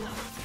Yeah.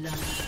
Blood.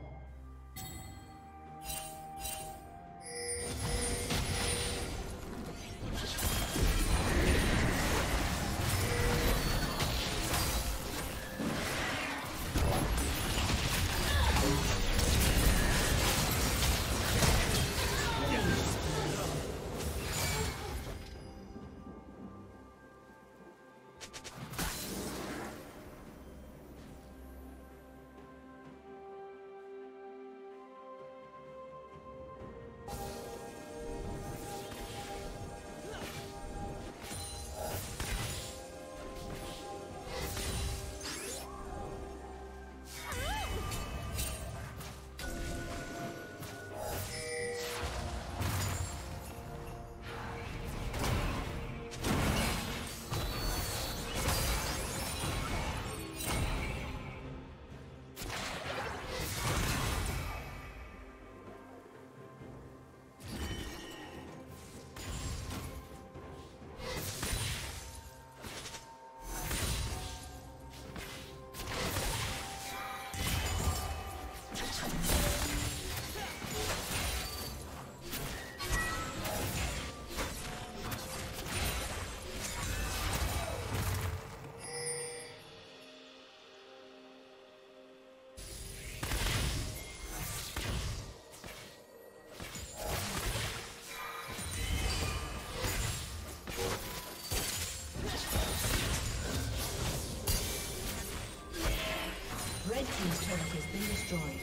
Destroyed.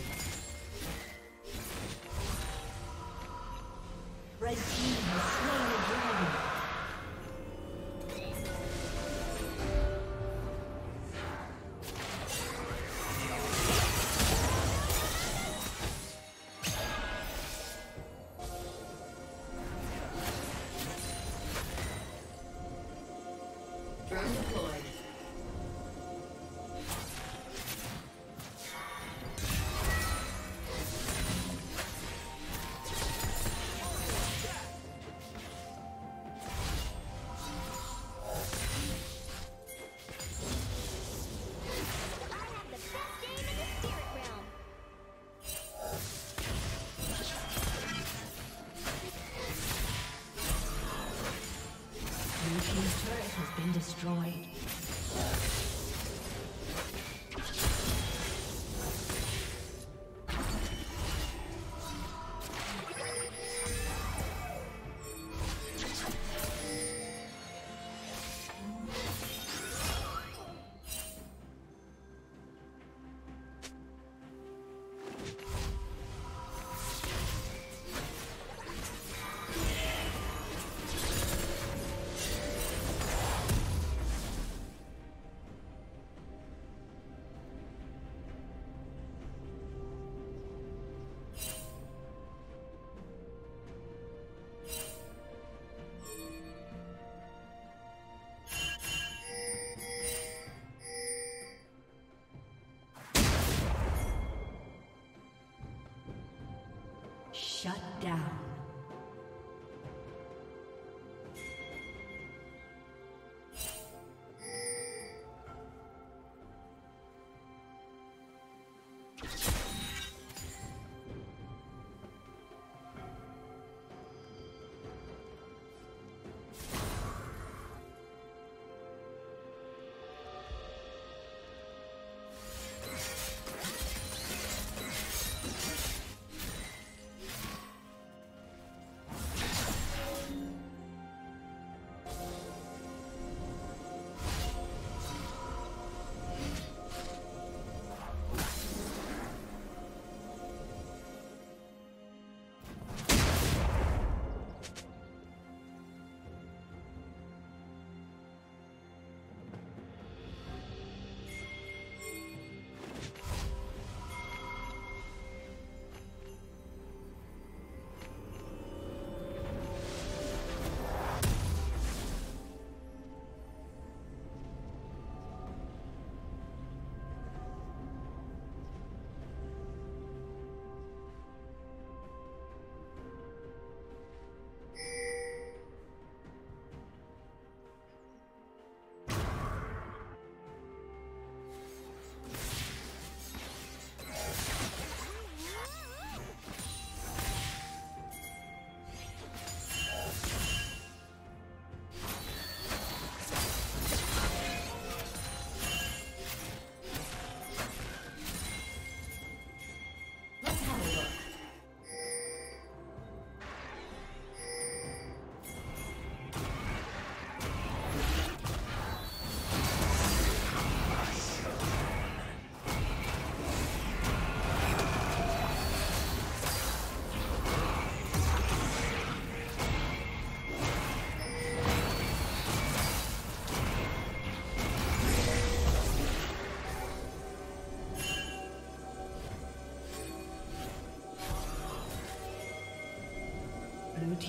Shut down.